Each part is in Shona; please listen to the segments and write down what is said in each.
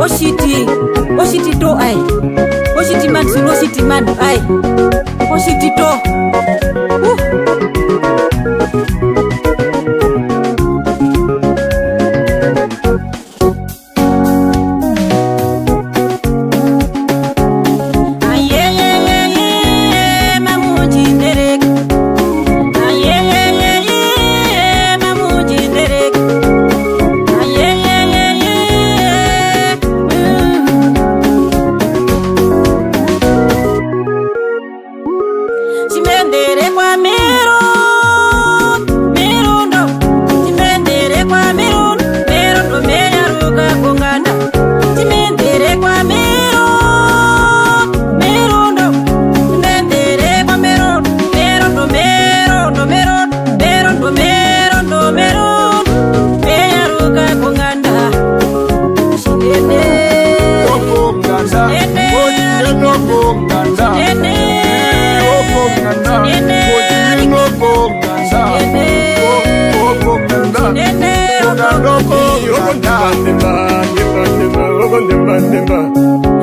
Oshiti, oshiti to ai. Oshiti man, oshiti man, ai. Oshiti to. Oshiti to.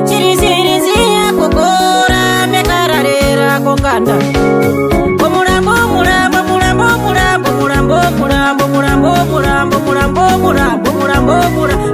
ciriziriziya kugora mekararera konganda omurambo omurambo murambo omurambo murambo murambo omurambo murambo omurambo omurambo omurambo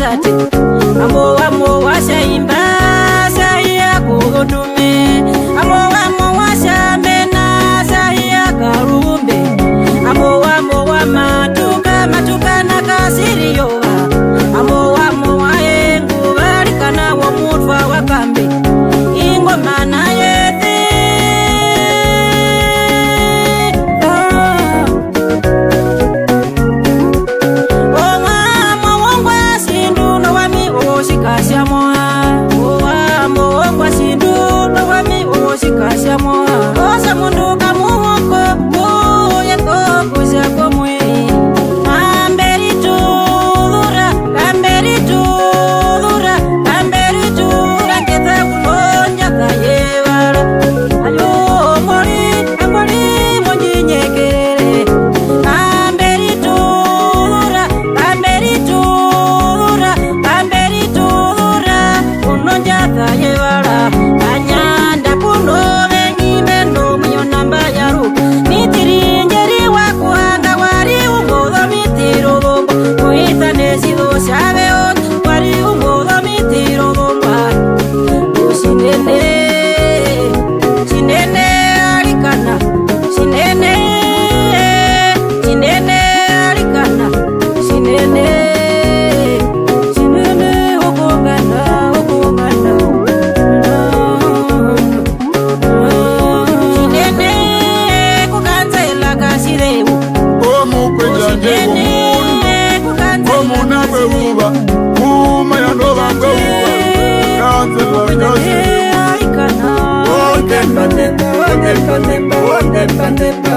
ngati ambowa mowa saimba saiyakuutumi uba uma yandovanga uba kanze vakazeonke nanepa